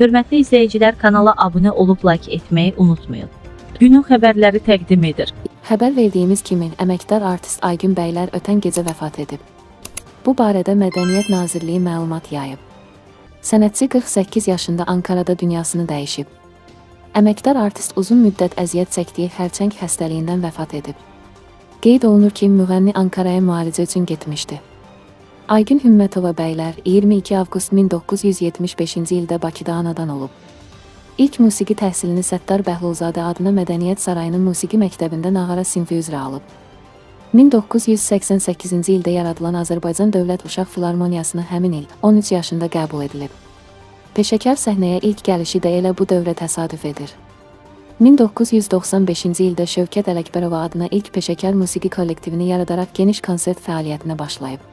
Hörmətli izləyicilər kanala abunə olub like etməyi unutmayın. Günün xəbərləri təqdim edir. Xəbər verdiyimiz kimi, əməkdar artist Aygün bəylər ötən gecə vəfat edib. Bu barədə Mədəniyyət Nazirliyi məlumat yayıb. Sənətçi 48 yaşında Ankarada dünyasını dəyişib. Əməkdar artist uzun müddət əziyyət çəkdiyi xərçəng xəstəliyindən vəfat edib. Qeyd olunur ki, müğənni Ankaraya müalicə üçün getmişdi. Aygün Hümmətova bəylər 22 avqust 1975-ci ildə Bakıda anadan olub. İlk musiqi təhsilini Səttar Bəhlulzadə adına Mədəniyyət Sarayının musiqi məktəbində nağara sinfi üzrə alıb. 1988-ci ildə yaradılan Azərbaycan Dövlət Uşaq Filarmoniyasına həmin il 13 yaşında qəbul edilib. Peşəkar səhnəyə ilk gəlişi də elə bu dövrə təsadüf edir. 1995-ci ildə Şövkət Ələkbərova adına ilk peşəkar musiqi kollektivini yaradaraq geniş konsert fəaliyyətinə başlayıb.